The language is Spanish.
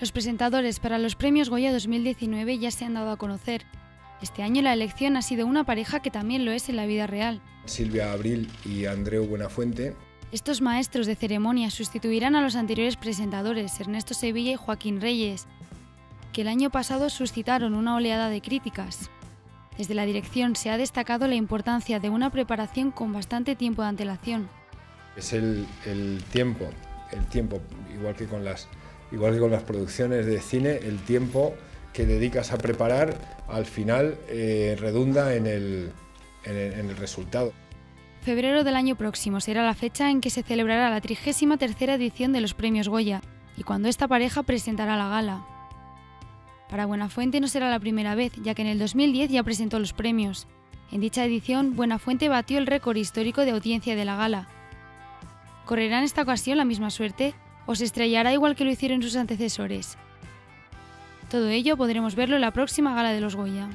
Los presentadores para los premios Goya 2019 ya se han dado a conocer. Este año la elección ha sido una pareja que también lo es en la vida real. Silvia Abril y Andreu Buenafuente. Estos maestros de ceremonia sustituirán a los anteriores presentadores, Ernesto Sevilla y Joaquín Reyes, que el año pasado suscitaron una oleada de críticas. Desde la dirección se ha destacado la importancia de una preparación con bastante tiempo de antelación. Es el, tiempo, el tiempo, igual que, con las, igual que con las producciones de cine, el tiempo que dedicas a preparar al final eh, redunda en el, en el resultado. Febrero del año próximo será la fecha en que se celebrará la 33 edición de los Premios Goya y cuando esta pareja presentará la gala. Para Buenafuente no será la primera vez, ya que en el 2010 ya presentó los premios. En dicha edición, Buenafuente batió el récord histórico de audiencia de la gala. ¿Correrá en esta ocasión la misma suerte o se estrellará igual que lo hicieron sus antecesores? Todo ello podremos verlo en la próxima gala de los Goya.